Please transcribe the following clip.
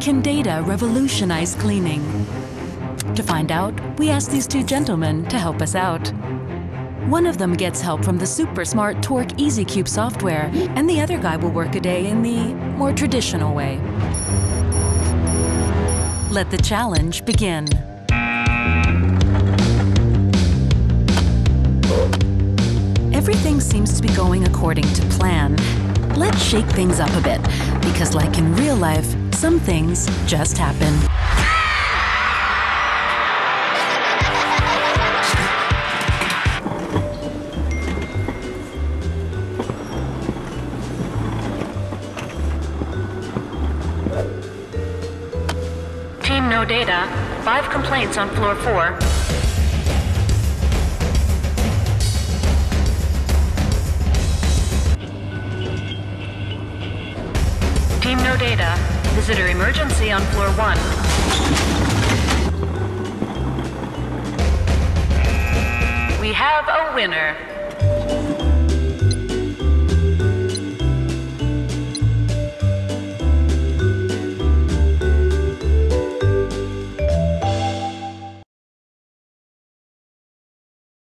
Can data revolutionize cleaning? To find out, we asked these two gentlemen to help us out. One of them gets help from the super smart Tork EasyCube software, and the other guy will work a day in the more traditional way. Let the challenge begin. Everything seems to be going according to plan. Shake things up a bit, because like in real life, some things just happen. Team no data. Five complaints on floor four. Data. Visitor emergency on floor one. We have a winner.